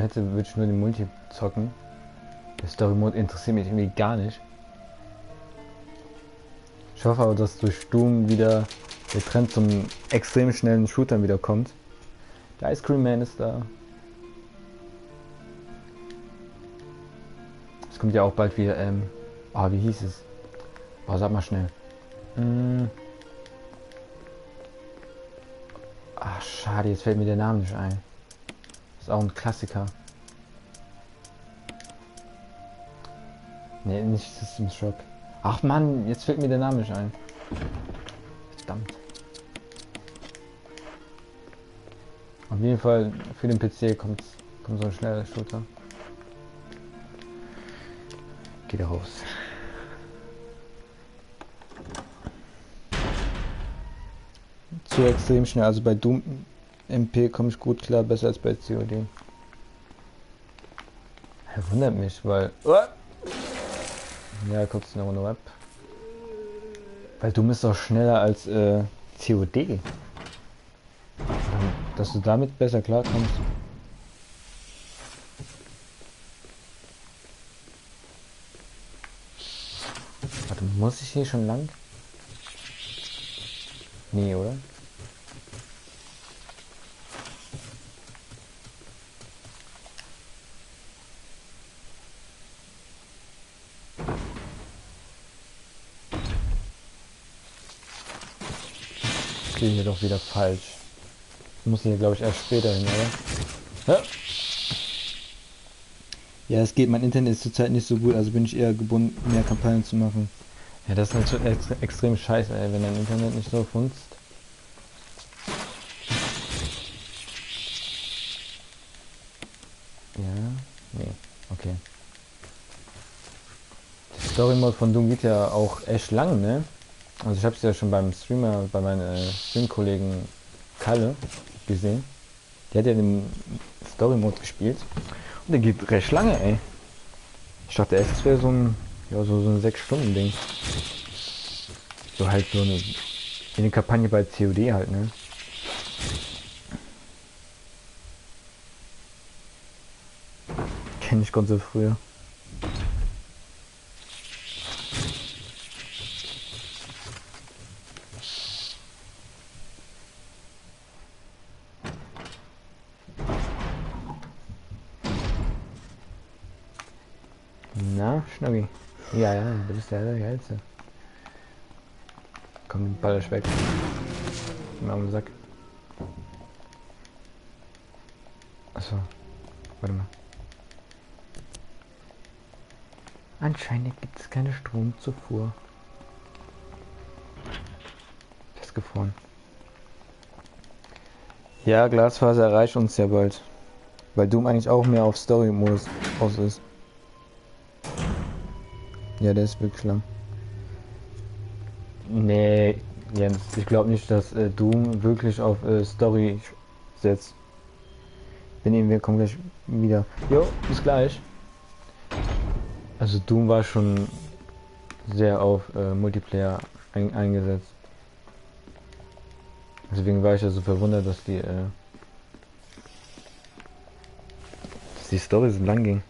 Leben hätte, würde ich nur den Multi zocken. Der Story Mode interessiert mich irgendwie gar nicht. Ich hoffe aber, dass durch Doom wieder der Trend zum extrem schnellen Shootern wieder kommt. Der Ice Cream Man ist da. Es kommt ja auch bald wieder, ähm, ah, wie hieß es? Oh, sag mal schnell. Hm. Ach, schade, jetzt fällt mir der Name nicht ein. Ist auch ein Klassiker. Ne, nicht System Shock. Ach man, jetzt fällt mir der Name nicht ein. Verdammt. Auf jeden Fall für den PC kommt, kommt so ein schneller Shooter. Geht raus. Zu extrem schnell. Also bei Doom MP komme ich gut klar, besser als bei COD. Er wundert mich, weil. Ja, kurz eine Runde Web. Weil Doom ist doch schneller als äh, COD dass du damit besser klarkommst. Warte, muss ich hier schon lang? Nee, oder? Okay, hier doch wieder falsch. Muss hier, glaube ich, erst später hin, oder? Ja. ja, es geht. Mein Internet ist zurzeit nicht so gut, also bin ich eher gebunden, mehr Kampagnen zu machen. Ja, das ist natürlich halt ex extrem scheiße, ey, wenn dein Internet nicht so funzt. Ja, nee, okay. Der Story Mode von Doom geht ja auch echt lang, ne? Also ich habe es ja schon beim Streamer, bei meinen äh, Streamkollegen Kalle gesehen. Der hat ja den Story Mode gespielt. Und der geht recht lange, ey. Ich dachte erst, es wäre so ein, ja, so, so ein 6-Stunden-Ding. So halt so eine, eine Kampagne bei COD halt, ne? Kenn ich ganz so früher. Schnuggi. Ja, ja, du bist der Geilste. Komm, den Ball ist weg. Mal am Sack. Achso. Warte mal. Anscheinend gibt es keine Stromzufuhr. Festgefroren. Ja, Glasfaser erreicht uns ja bald. Weil Doom eigentlich auch mehr auf Story-Modus aus ist. Ja, der ist wirklich lang. Nee, Jens, ich glaube nicht, dass äh, Doom wirklich auf äh, Story setzt. Wenn eben wir kommen gleich wieder. Jo, bis gleich. Also Doom war schon sehr auf äh, Multiplayer ein eingesetzt. Deswegen war ich ja so verwundert, dass die äh, dass die Story so lang ging.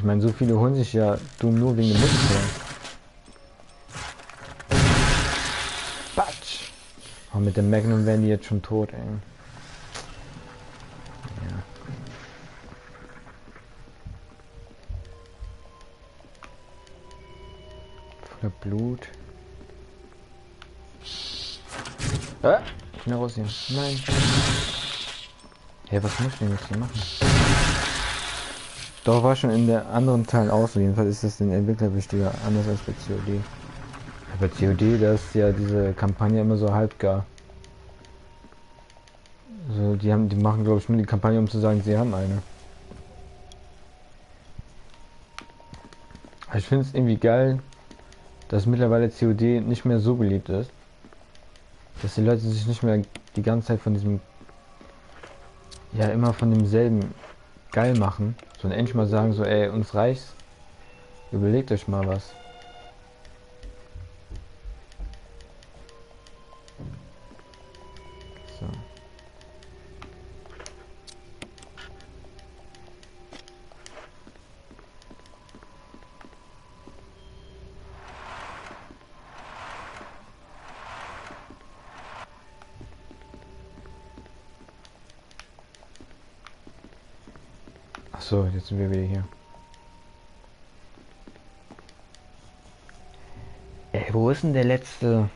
Ich meine, so viele holen sich ja Doom nur wegen dem Multiplayer. Batsch! Oh, mit dem Magnum wären die jetzt schon tot, ey. Ja. Voller Blut. Ah, schnell rausziehen. Nein. Hey, was muss ich denn jetzt hier machen? Doch war schon in der anderen Teil auch so. Jedenfalls ist das den Entwickler wichtiger, anders als bei COD. Bei COD, da ist ja diese Kampagne immer so halbgar. So, die haben, die machen glaube ich nur die Kampagne, um zu sagen, sie haben eine. Ich finde es irgendwie geil, dass mittlerweile COD nicht mehr so beliebt ist. Dass die Leute sich nicht mehr die ganze Zeit von diesem, ja immer von demselben geil machen. So und endlich mal sagen, so, ey, uns reicht's. Überlegt euch mal was. Sind wir wieder hier. Ey, wo ist denn der letzte?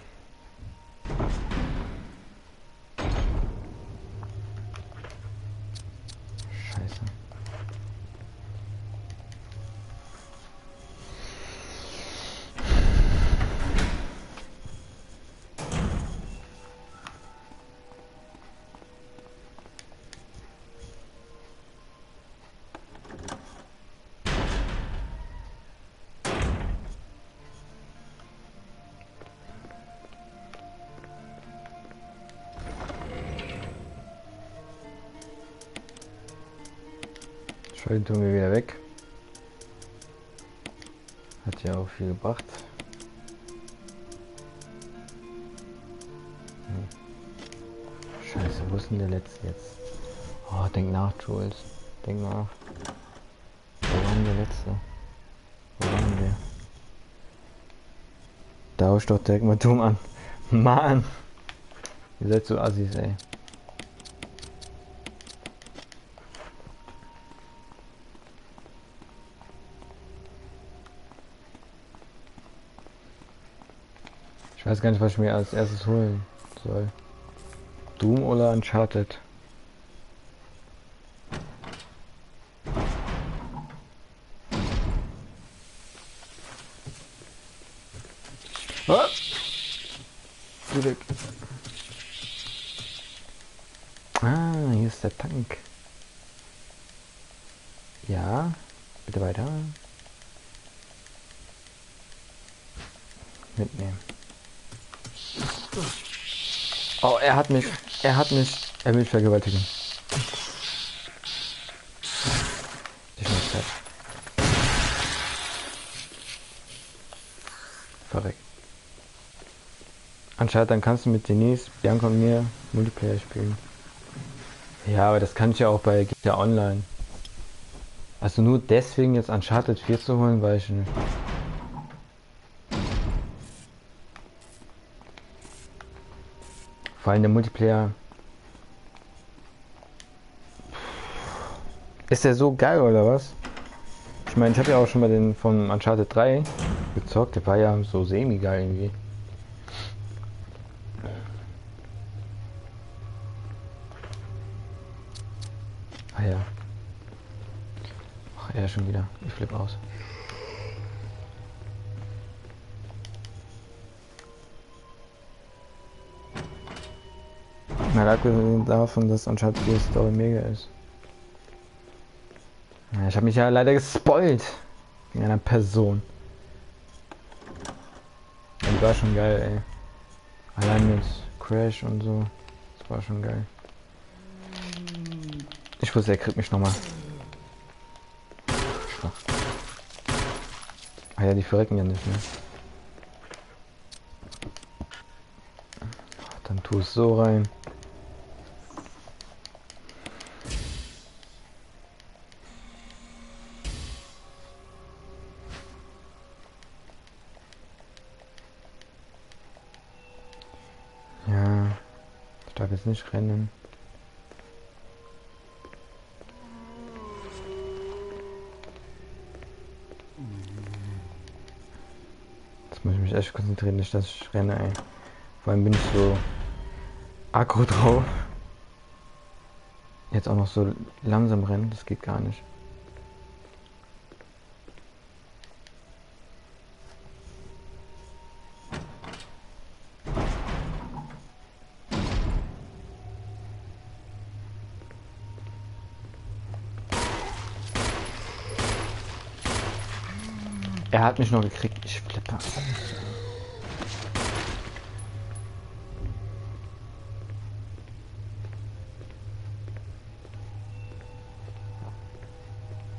Schulden tun wir wieder weg. Hat ja auch viel gebracht. Hm. Scheiße, wo ist denn der letzte jetzt? Oh, denk nach, Jules. Denk nach. Wo war denn der letzte? Wo waren wir? Da ich doch direkt mal dumm an. Mann! Ihr seid so assis, ey. Weiß gar nicht, was ich mir als erstes holen soll. Doom oder Uncharted? Ah! Glück. Ah, hier ist der Tank. Ja, bitte weiter. Mitnehmen. Oh, er hat mich. Er hat mich. Er will mich vergewaltigen. Ich muss Zeit. Verreckt. Anscheinend dann kannst du mit Denise, Bianca und mir Multiplayer spielen. Ja, aber das kann ich ja auch bei GTA Online. Also nur deswegen jetzt Uncharted 4 zu holen, weiß ich nicht. Vor allem der Multiplayer. Ist der so geil oder was? Ich meine, ich habe ja auch schon mal den von Uncharted 3 gezockt. Der war ja so semi-geil irgendwie. Ah ja. Ach, er schon wieder. Ich flippe aus. Mal abgesehen davon, dass Uncharted 4 Story mega ist. Ich habe mich ja leider gespoilt. Wegen einer Person. Die war schon geil, ey. Allein mit Crash und so. Das war schon geil. Ich wusste, er kriegt mich nochmal. Schwach. Ah ja, die verrecken ja nicht mehr. Dann tu es so rein. Jetzt nicht rennen. Jetzt muss ich mich echt konzentrieren, nicht dass ich renne, ey. Vor allem bin ich so aggro drauf. Jetzt auch noch so langsam rennen, das geht gar nicht. Er hat mich noch gekriegt. Ich flippe.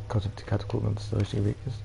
Kurz auf die Karte gucken, ob das der richtige Weg ist.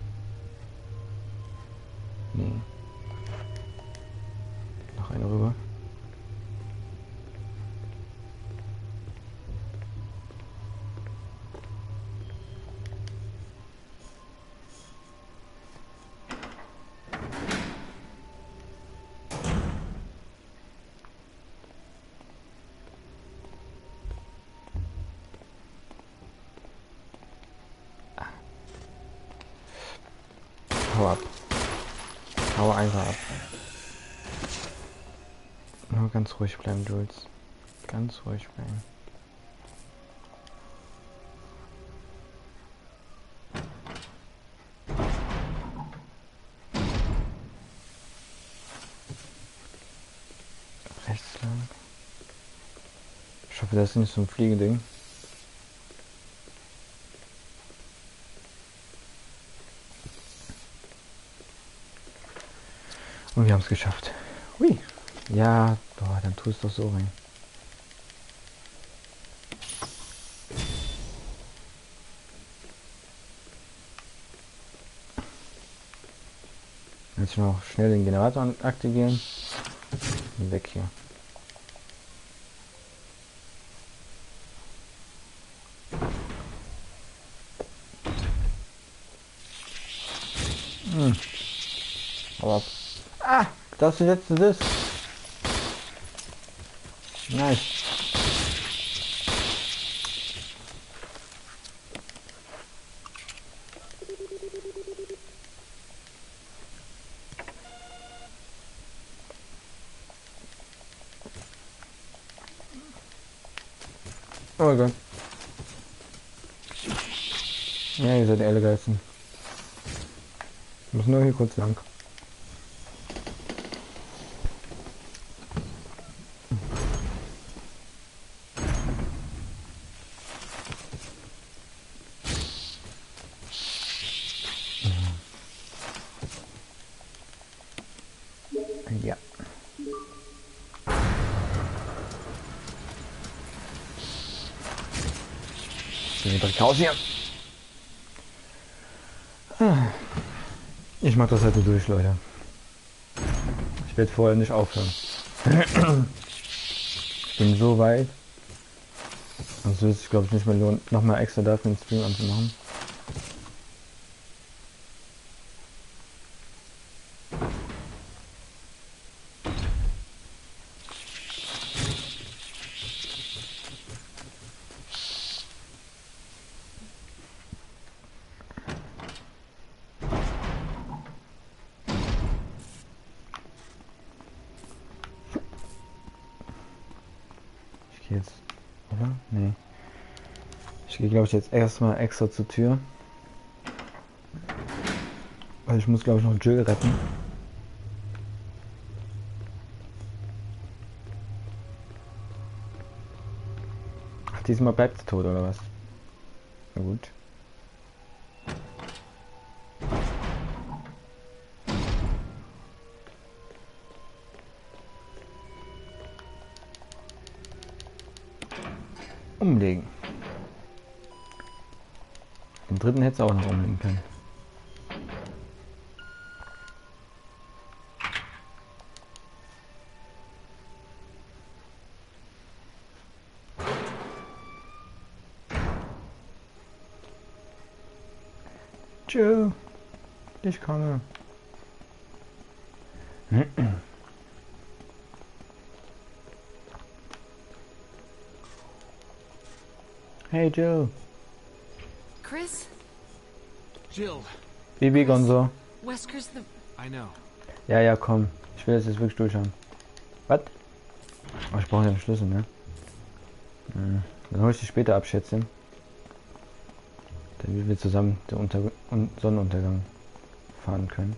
Einfach ab. Nur ganz ruhig bleiben, Jules. Ganz ruhig bleiben. Rechts lang. Ich hoffe, das ist nicht so ein Fliegending. Haben es geschafft. Hui. Ja, boah, dann tu es doch so rein. Jetzt noch schnell den Generator aktivieren. Weg hier. Hm. Das ist jetzt das. Nice. Oh Gott. Ja, ihr seid alle geilsten. Ich muss nur hier kurz lang. Raus hier. Ich mach das heute durch, Leute. Ich werde vorher nicht aufhören. Ich bin so weit. Sonst würde es glaube ich, nicht mehr lohnen, nochmal extra dafür einen Stream anzumachen. Ich gehe jetzt, oder? Nee. Ich gehe, glaube ich, jetzt erstmal extra zur Tür. Weil ich muss, glaube ich, noch Jill retten. Diesmal bleibt sie tot, oder was? Na gut. Den dritten hätte es auch noch umlegen können. Tschö. Ich komme. Hey Jill. Chris, Jill, Bibi Gonzo. Wesker's the. I know. Ja, ja, komm. Ich will das jetzt wirklich durchhaben. Was? Oh, ich brauche ja den Schlüssel, ne? Hm. Dann hol ich dich später ab, Schätzchen. Damit wir zusammen den Unter Un Sonnenuntergang fahren können.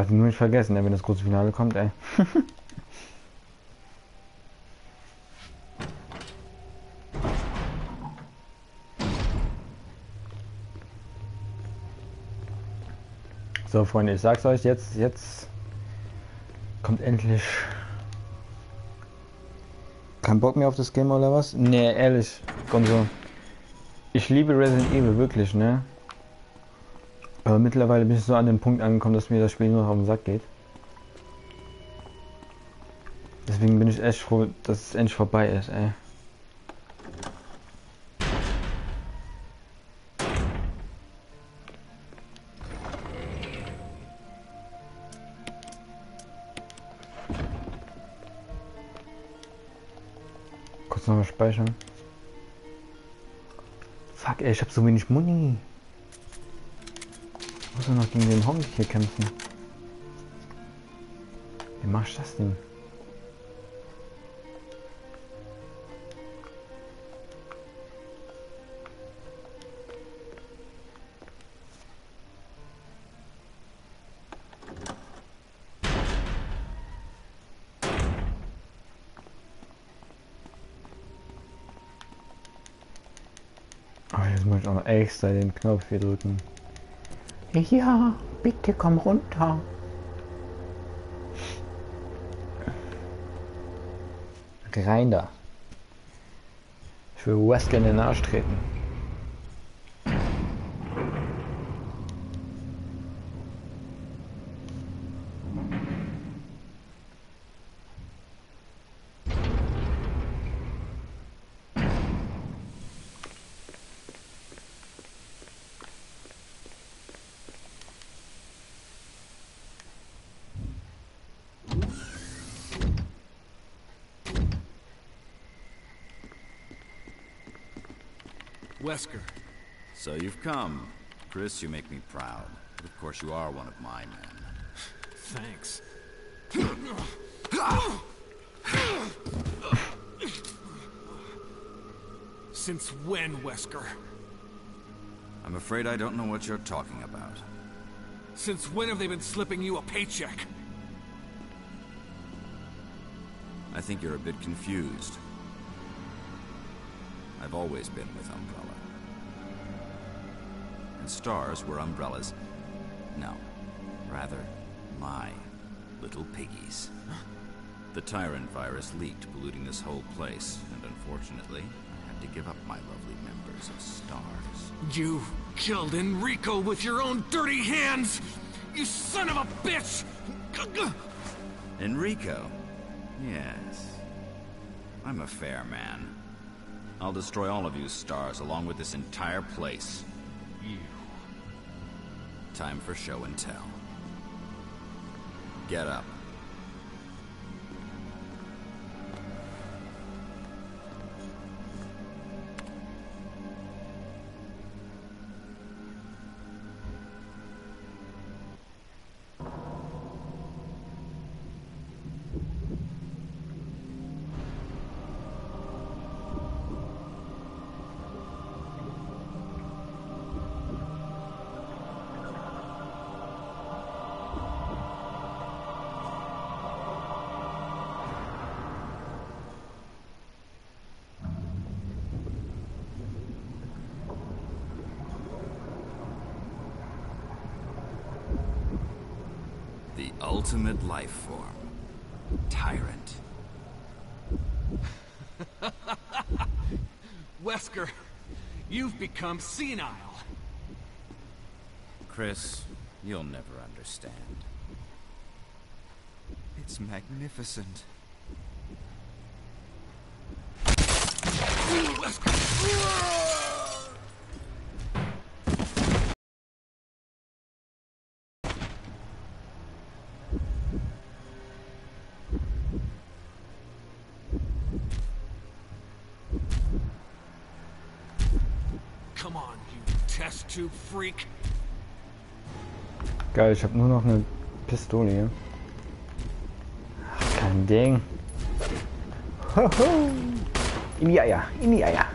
Darf ihn nur nicht vergessen, wenn das große Finale kommt, ey. So, Freunde, ich sag's euch jetzt, jetzt kommt endlich. Kein Bock mehr auf das Game oder was? Nee, ehrlich, Gonzo. Ich liebe Resident Evil wirklich, ne? Aber mittlerweile bin ich so an dem Punkt angekommen, dass mir das Spiel nur noch auf den Sack geht. Deswegen bin ich echt froh, dass es endlich vorbei ist, ey. kurz nochmal speichern. Fuck, ey, ich hab so wenig Muni. Muss nur noch gegen den Honk hier kämpfen. Wie mach ich das denn? Oh, jetzt muss ich auch noch extra den Knopf hier drücken. Ja, bitte komm runter. Rein da. Ich will Wesker in den Arsch treten. Wesker. So you've come. Chris, you make me proud. But of course you are one of my men. Thanks. Since when, Wesker? I'm afraid I don't know what you're talking about. Since when have they been slipping you a paycheck? I think you're a bit confused. I've always been with Umbrella. Stars were Umbrellas. No, rather, my little piggies. The Tyrant virus leaked, polluting this whole place, and unfortunately, I had to give up my lovely members of Stars. You killed Enrico with your own dirty hands! You son of a bitch! Enrico? Yes. I'm a fair man. I'll destroy all of you stars along with this entire place. You. Time for show and tell. Get up. Ultimate life form. Tyrant. Wesker, you've become senile. Chris, you'll never understand. It's magnificent. Come on, you test tube freak. Geil, ich habe nur noch eine Pistole hier. Ach, kein Ding. Hoho. In die Eier, in die Eier.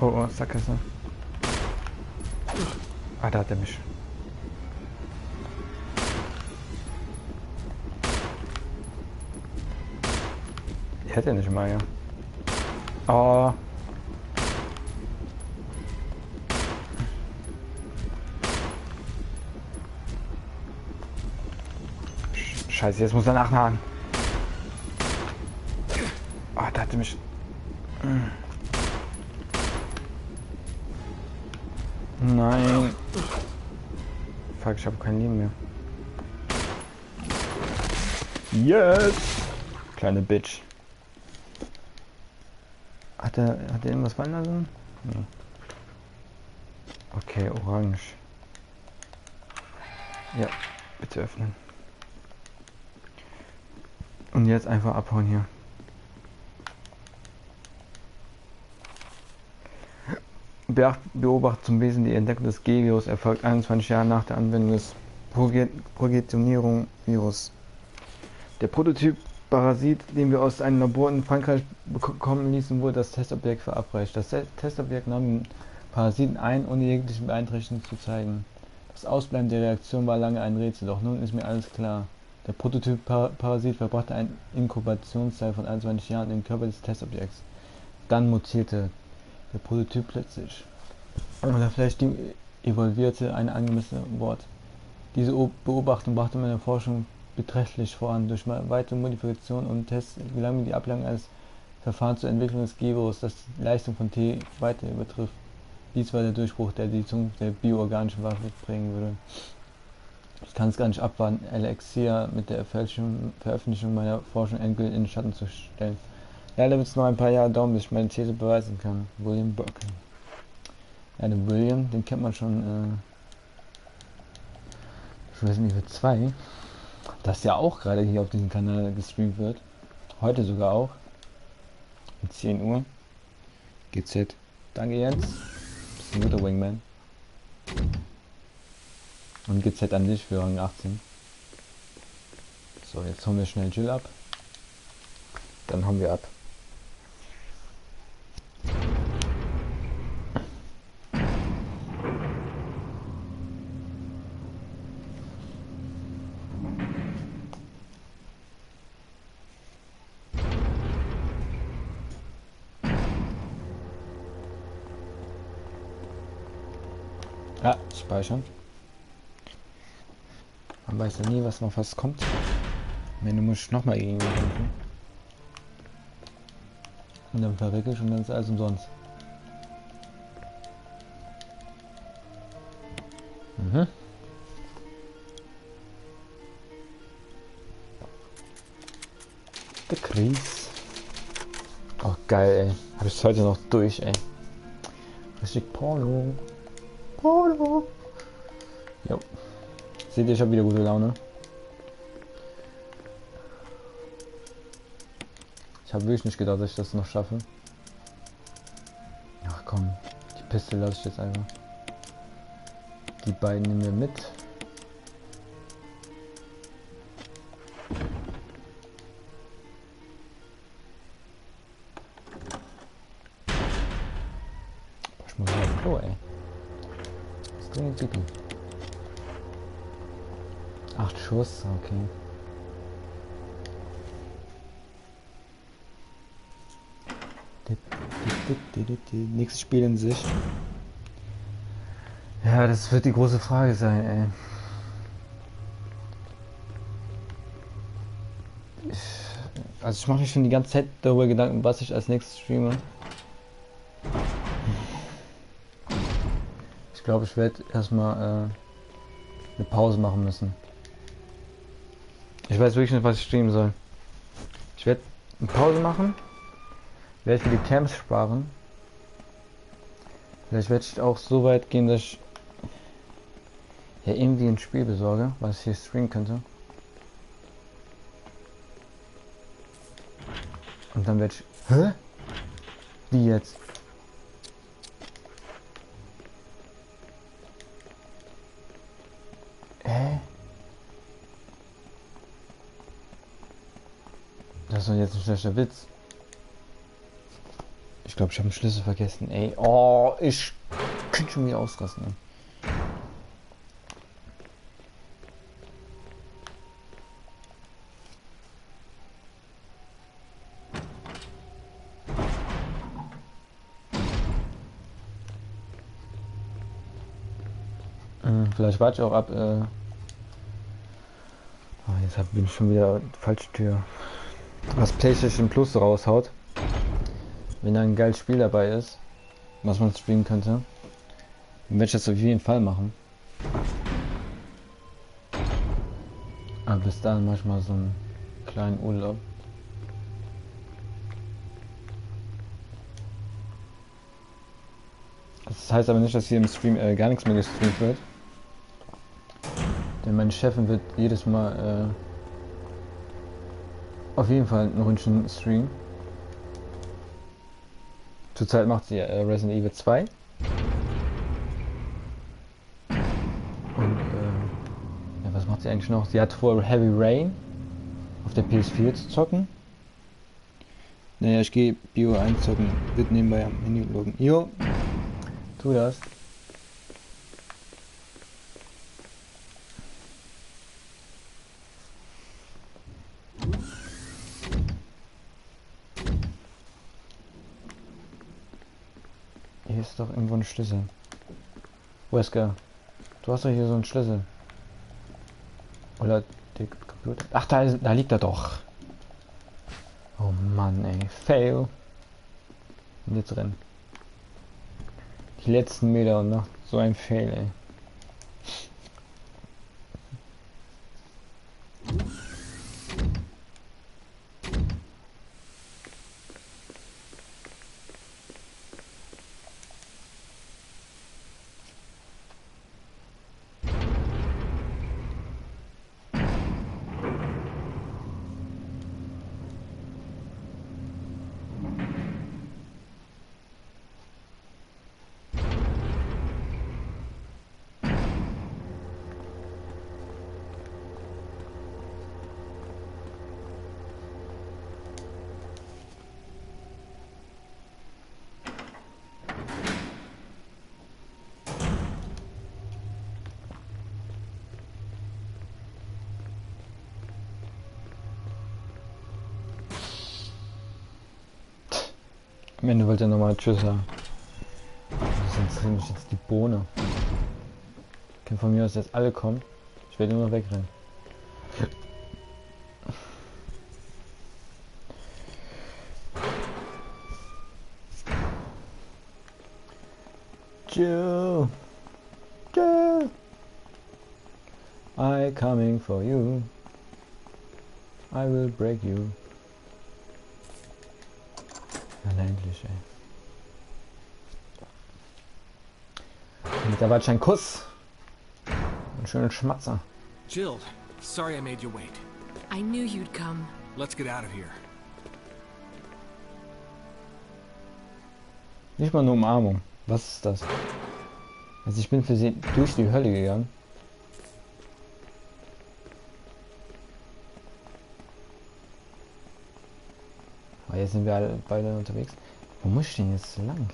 Oh, oh, Sackgasse. Ah, da hat er mich. Ich hätte nicht mal, ja. Oh. Scheiße, jetzt muss er nachnagen. Ah, da hatte mich. Nein. Fuck, ich habe kein Leben mehr. Yes! Kleine Bitch. Hat er, hat er irgendwas fallen lassen? Nee. Okay, orange. Ja, bitte öffnen. Und jetzt einfach abhauen hier. Beobacht zum Wesen die Entdeckung des G-Virus erfolgt 21 Jahre nach der Anwendung des Progetionierung-Virus. Der Prototyp Parasit, den wir aus einem Labor in Frankreich bekommen ließen, wurde das Testobjekt verabreicht. Das Testobjekt nahm den Parasiten ein, ohne jegliche Beeinträchtigung zu zeigen. Das Ausbleiben der Reaktion war lange ein Rätsel, doch nun ist mir alles klar. Der Prototyp Par Parasit verbrachte eine Inkubationszeit von 21 Jahren im Körper des Testobjekts. Dann mutierte der Prototyp plötzlich. Oder vielleicht evolvierte ein angemessenes Wort. Diese Beobachtung brachte meine Forschung beträchtlich voran. Durch weitere Modifikationen und Tests gelang mir die Ableitung eines Verfahrens zur Entwicklung des G-Virus, das die Leistung von T weiter übertrifft. Dies war der Durchbruch, der die Zukunft der bioorganischen Waffe prägen würde. Ich kann es gar nicht abwarten, Alexia mit der Veröffentlichung meiner Forschung endgültig in den Schatten zu stellen. Leider wird es noch ein paar Jahre dauern, bis ich meine These beweisen kann. William Burke. Ja, den William, den kennt man schon, äh, schon Resident Evil 2. Das ja auch gerade hier auf diesem Kanal gestreamt wird. Heute sogar auch. Um 10 Uhr. GZ. Danke Jens. Bist ein guter Wingman. Und GZ an dich für Rang 18. So, jetzt hauen wir schnell Jill ab. Dann hauen wir ab. Ja, speichern. Man weiß ja nie, was noch was kommt. Wenn du musst nochmal irgendwie kämpfen. Und dann verrecke ich und dann ist alles umsonst. Mhm. Der Kries. Oh geil, ey. Hab ich heute noch durch, ey. Richtig Porno. Porno. Seht ihr, ich habe wieder gute Laune. Ich habe wirklich nicht gedacht, dass ich das noch schaffe. Ach komm, die Piste lasse ich jetzt einfach. Die beiden nehmen wir mit. Okay. Nächstes Spiel in Sicht. Ja, das wird die große Frage sein, ey. Ich, also ich mache mir schon die ganze Zeit darüber Gedanken, was ich als nächstes streame. Ich glaube, ich werde erstmal äh, eine Pause machen müssen. Ich weiß wirklich nicht, was ich streamen soll. Ich werde eine Pause machen. Werde für die Camps sparen. Vielleicht werde ich auch so weit gehen, dass ich ja irgendwie ein Spiel besorge, was ich hier streamen könnte. Und dann werde ich. Hä? Wie jetzt? Das ist doch jetzt ein schlechter Witz. Ich glaube, ich habe einen Schlüssel vergessen. Ey, oh, ich könnte schon wieder ausrasten. Ey. Hm, Vielleicht warte ich auch ab. Äh oh, jetzt bin ich schon wieder falsche Tür. Was PlayStation Plus raushaut. Wenn da ein geiles Spiel dabei ist, was man streamen könnte, dann werde ich das auf jeden Fall machen. Aber bis dahin mache ich mal so einen kleinen Urlaub. Das heißt aber nicht, dass hier im Stream äh, gar nichts mehr gestreamt wird. Denn meine Chefin wird jedes Mal äh, auf jeden Fall einen Ründchen-Stream. Zurzeit macht sie äh, Resident Evil 2. Und, äh, ja, was macht sie eigentlich noch? Sie hat vor Heavy Rain auf der PS4 zu zocken. Naja, ich gehe Bio einzocken, wird nebenbei am Menü loggen. Jo, tu das. Ist doch irgendwo ein Schlüssel. Wesker, du hast doch hier so einen Schlüssel. Oder der Computer. Ach, da, ist, da liegt er doch. Oh Mann, ey. Fail. Und jetzt rennen. Die letzten Meter und noch so ein Fail, ey. Am Ende wollte er nochmal Tschüss sagen. Das interessiert mich jetzt die Bohne. Können von mir aus jetzt alle kommen. Ich werde nur wegrennen. Joe, Joe, I coming for you. I will break you. Da war ein Kuss. Ein schöner Schmatzer. Jill, sorry I made you wait. I knew you'd come. Let's get out of here. Nicht mal eine Umarmung. Was ist das? Also ich bin für sie durch die Hölle gegangen. Aber jetzt sind wir alle beide unterwegs. Wo muss ich denn jetzt lang?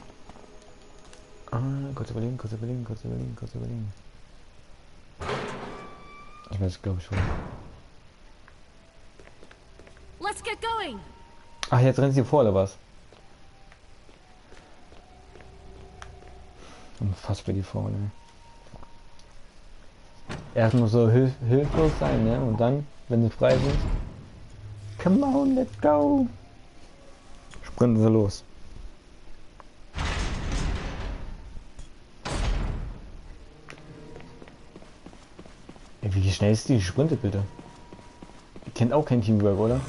Ah, kurz überlegen, kurz überlegen, kurz überlegen, kurz überlegen. Ich weiß, glaube ich, wo. Let's get going! Ach, jetzt rennt sie vor, oder was? Unfassbar die ey. Erst muss so hilf hilflos sein, ne? Und dann, wenn sie frei sind, come on, let's go! Sprinten sie los. Ey, wie schnell ist die gesprintet, bitte? Kennt auch kein Teamwork, oder?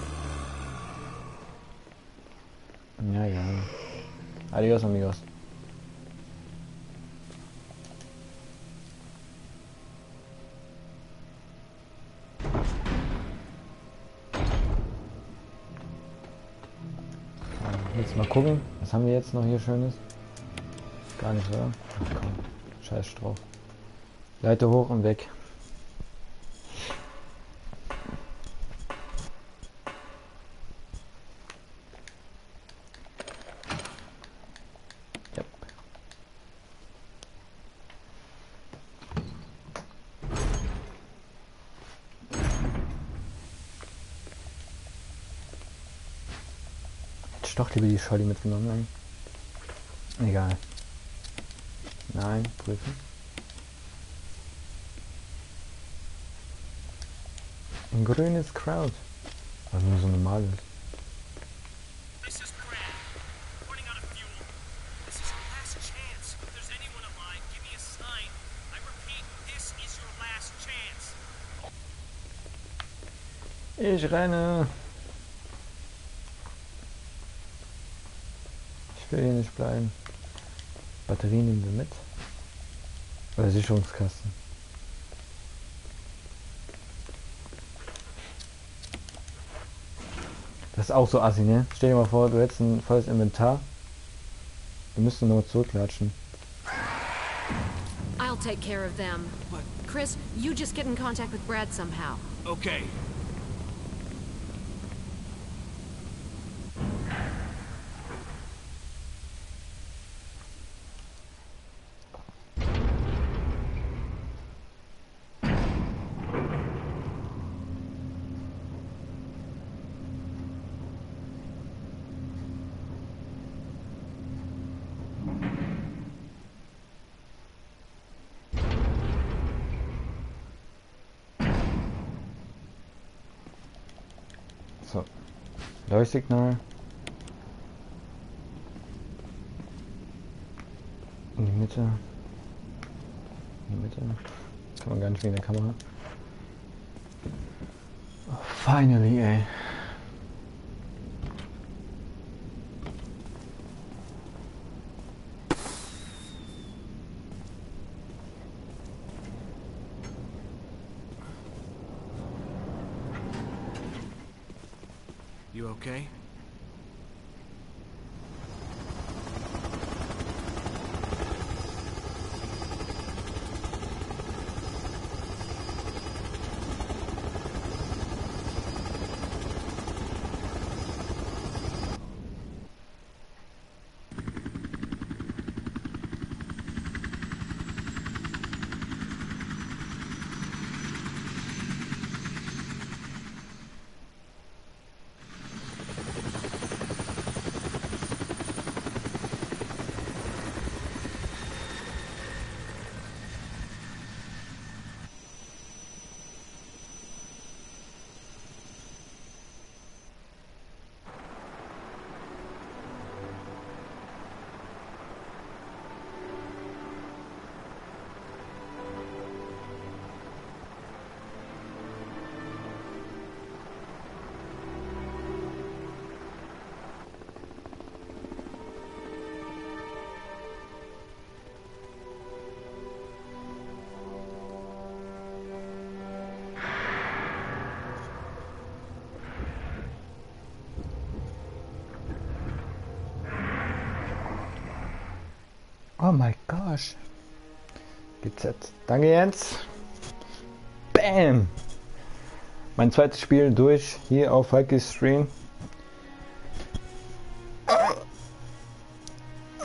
Ja, ja. Adios, amigos. Jetzt mal gucken, was haben wir jetzt noch hier Schönes? Gar nicht, oder? Ach komm, scheiß drauf. Leiter hoch und weg. Doch lieber die Scholli mitgenommen, ey. Egal. Nein, prüfen. Ein grünes Crowd. Was nur so normal ist. This Ich will hier nicht bleiben. Batterien nehmen wir mit. Oder Sicherungskasten. Das ist auch so assi, ne? Stell dir mal vor, du hättest ein volles Inventar. Wir müssten nur zurücklatschen. I'll take care of them. But Chris, you just get in contact with Brad somehow. Okay. Leuchtsignal. In die Mitte. In die Mitte. Das kann man gar nicht wegen der Kamera. Oh, finally, ey. You okay? Gosh. GZ. Danke Jens. Bam. Mein zweites Spiel durch hier auf Falkis Stream.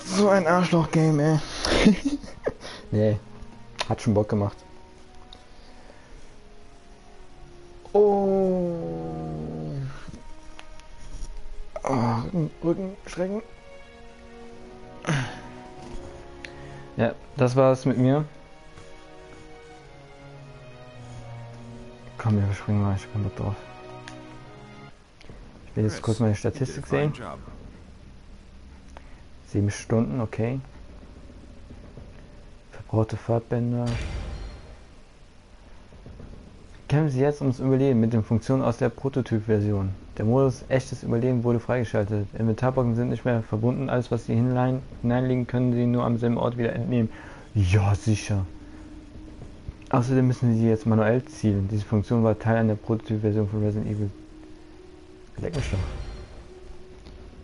So ein Arschloch-Game, ey. nee, hat schon Bock gemacht. Oh. oh Rücken, Schrecken. Das war's mit mir. Komm, wir springen mal, ich Bock drauf. Ich will jetzt kurz meine Statistik sehen. Sieben Stunden, okay. Verbrauchte Fahrtbänder. Kämpfen Sie jetzt ums Überleben mit den Funktionen aus der Prototyp-Version. Der Modus echtes Überleben wurde freigeschaltet. Inventarboxen sind nicht mehr verbunden. Alles, was Sie hinein, hineinlegen, können Sie nur am selben Ort wieder entnehmen. Ja, sicher. Außerdem müssen Sie jetzt manuell zielen. Diese Funktion war Teil einer Prototyp-Version von Resident Evil. Leck mich doch.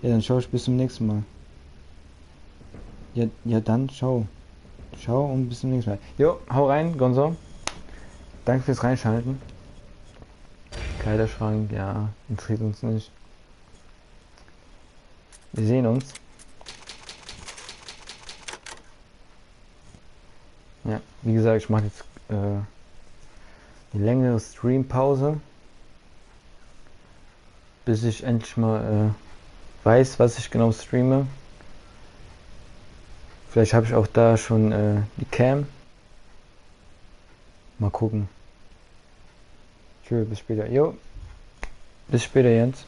Ja, dann schau ich bis zum nächsten Mal. Ja, ja dann schau. Schau und bis zum nächsten Mal. Jo, hau rein, Gonzo. Danke fürs Reinschalten. Kleiderschrank, ja, interessiert uns nicht. Wir sehen uns. Ja, wie gesagt, ich mache jetzt äh, eine längere Streampause, bis ich endlich mal äh, weiß, was ich genau streame. Vielleicht habe ich auch da schon äh, die Cam. Mal gucken. Tschö, bis später. Jo. Bis später, Jens.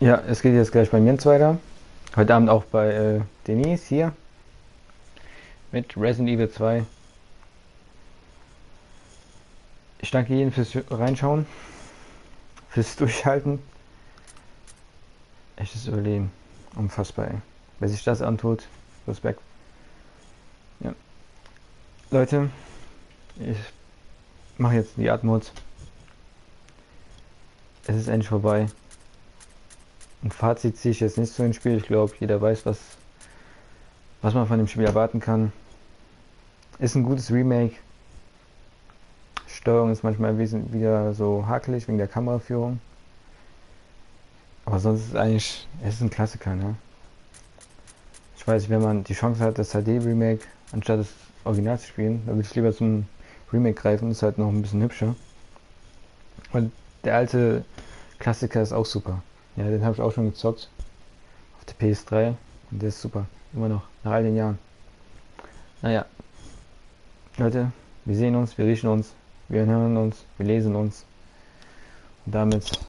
Ja, es geht jetzt gleich beim Jens weiter. Heute Abend auch bei äh, Denise hier. Mit Resident Evil 2. Ich danke Ihnen fürs Reinschauen. Fürs Durchhalten. Echtes Überleben. Unfassbar, ey. Wer sich das antut, Respekt. Ja. Leute, ich mache jetzt die Art-Mods. Es ist endlich vorbei. Ein Fazit ziehe ich jetzt nicht zu dem Spiel. Ich glaube, jeder weiß, was, was man von dem Spiel erwarten kann. Ist ein gutes Remake. Steuerung ist manchmal wieder so hakelig wegen der Kameraführung. Aber sonst ist es eigentlich, es ist ein Klassiker, ne? Ich weiß wenn man die Chance hat, das HD-Remake anstatt das Original zu spielen, dann würde ich lieber zum Remake greifen, ist halt noch ein bisschen hübscher. Und der alte Klassiker ist auch super. Ja, den habe ich auch schon gezockt. Auf der PS3. Und der ist super. Immer noch. Nach all den Jahren. Naja. Leute, wir sehen uns, wir riechen uns, wir hören uns, wir lesen uns. Und damit